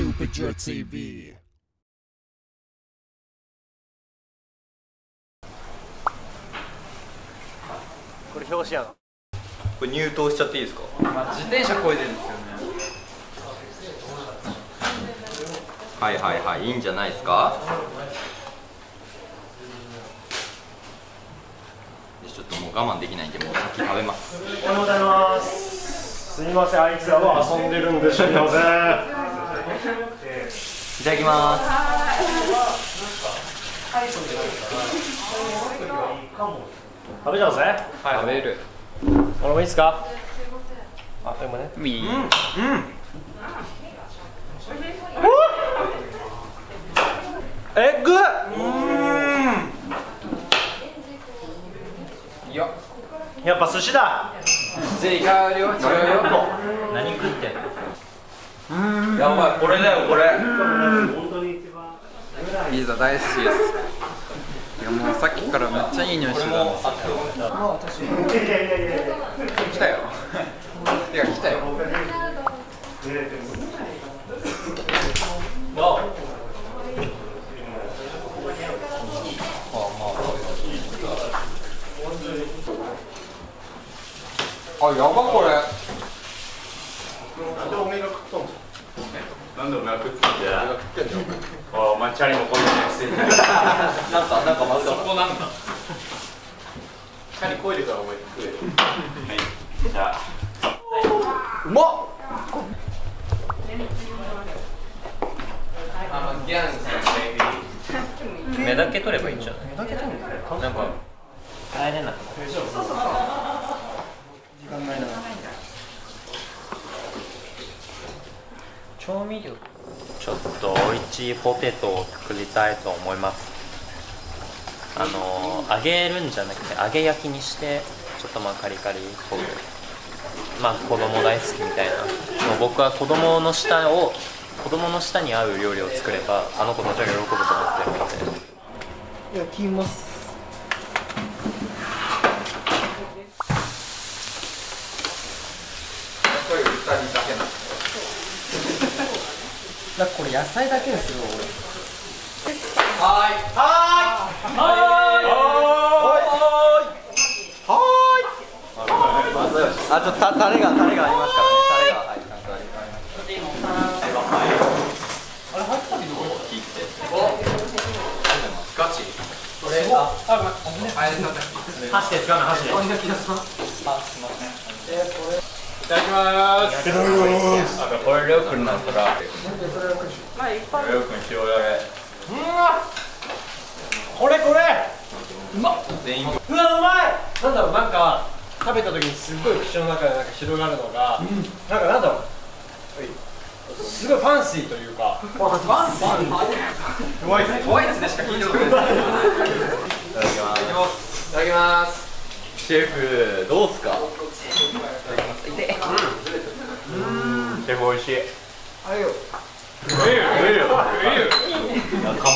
Super TV. これ表紙やなこれ入刀しちゃっていいですか？まあ、自転車こいでるんですよね。はいはいはい。いいんじゃないですか？でちょっともう我慢できないんでもう先食べます。おはようございます。すみませんあいつらは遊んでるんですみませんいただきます。食べちゃうぜ。食べる俺もいいですか？あでもね。いい、エッグいややっぱ寿司だ。違うよ違う。よ何食ってんの？やばいこれだよこれ。ピザ大好きです。いやもうさっきからめっちゃいい匂いしてたんです。よ来たよ。いや来たよ。どうあやばこれ。んでお前が食ってんだよおいお前チャリもこいでないくせに なんかなんかまずそこなんだ。チャリこいでからお前食えよ。はい。じゃあ。うまっ。あのギャンさん 目だけ取ればいいんじゃない？目だけ取るなんか帰れなく調味料ちょっと美味しいポテトを作りたいと思います。あのー揚げるんじゃなくて揚げ焼きにしてちょっとまあカリカリっぽく。まあ子供大好きみたいな。もう僕は子供の舌を子供の舌に合う料理を作ればあの子たちが喜ぶと思ってるので。焼きます。これ二人だけなんだこれ野菜だけにす。るあちょっとたタレがタレがあります。からねタレがはいちゃんとありますガチこれああごめんあれなんだ箸で使うの箸でおいいませんいただきます。あとこれりょうくんなんたらりょうくん塩だれこれこれ。全員うわうまいなんだろうなんか食べた時にすっごい口の中でなんか広がるのが、なんかなんだろうすごいファンシーというか。怖いです怖いですねしか聞いたことない。いただきます。いただきます。シェフどうすか？シェフ美味しいあれよ寡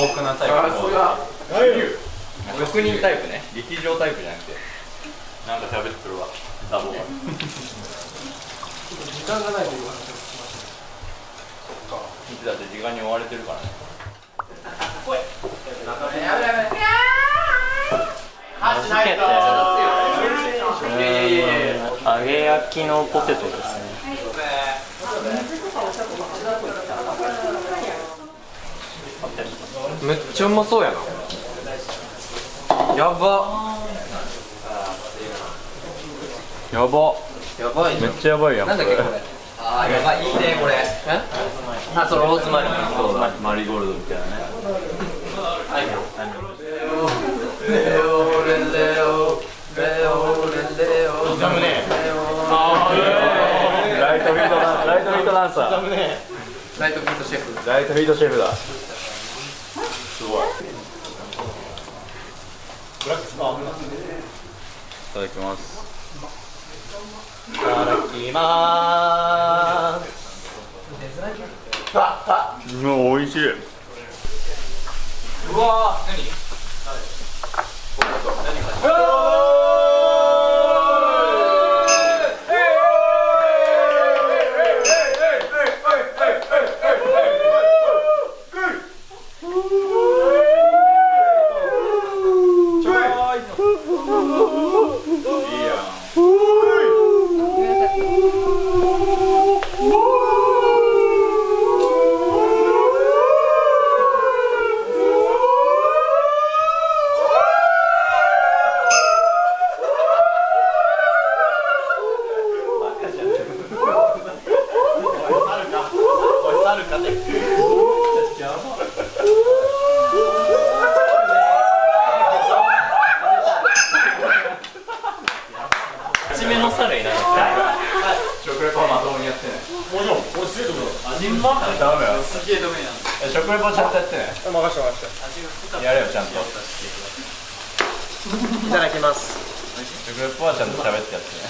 黙なタイプ。あ職人タイプね。劇場タイプじゃなくて。なんか喋ってるわ。ダボが。時間がないといういつだって時間に追われてるからね。名付けて揚げ焼きのポテトですねめっちゃうまそうやな。やば。やば。やばいめっちゃやばいやんなんだっけこれ。あーやばい。いいねこれ。あそうローズマリー。そうだ。マリーゴールドみたいなね。レオレレオレオレレオ。ダムね。ライトフィートランライトフィートランサー。ダムね。ライトフィートシェフ。ライトフィートシェフだすごいいただきます。いただきまーすうん美味しい。うわー何？初めの猿いない食レポはまともにやってねもちろん俺すげえと思う味うまっ頼むよすげえダメなんだ食レポちゃんとやってね任せて任せてやれよちゃんといただきます。食レポはちゃんと喋ってやってね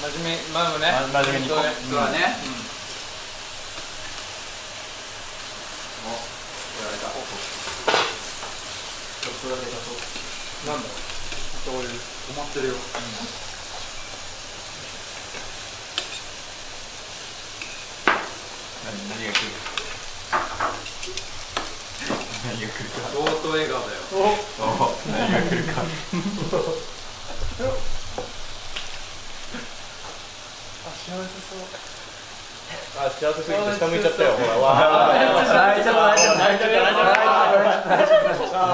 真面目まあね真面目にそうだねなんだそういう止まってるよ何何が来る何が来るか相当笑顔だよおお何が来るかあ幸せそうあ、幸せすぎて下向いちゃったよほらわ泣いちゃった泣いちゃった泣いちゃった泣いちゃった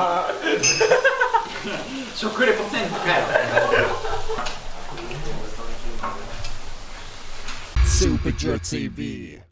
食レポせんかよ Super Jerk TV.